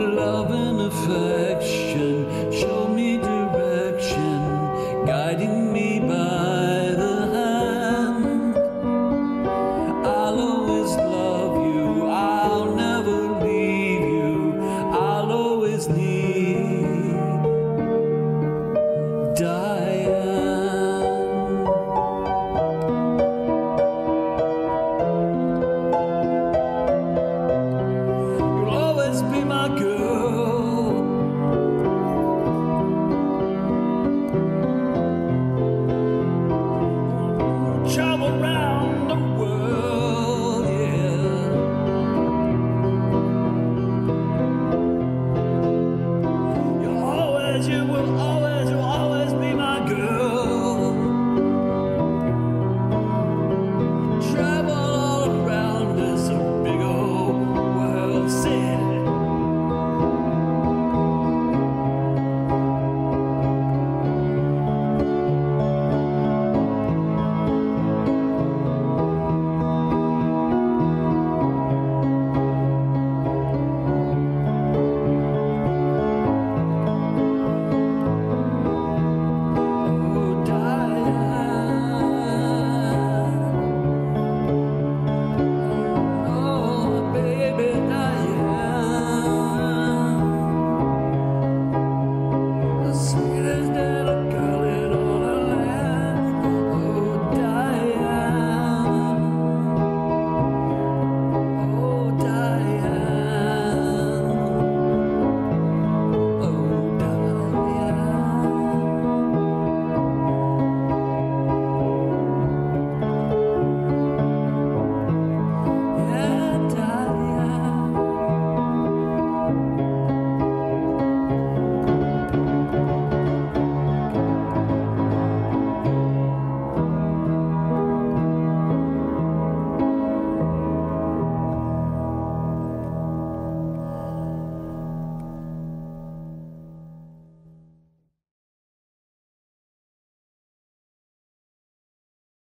love and affection. Show me my.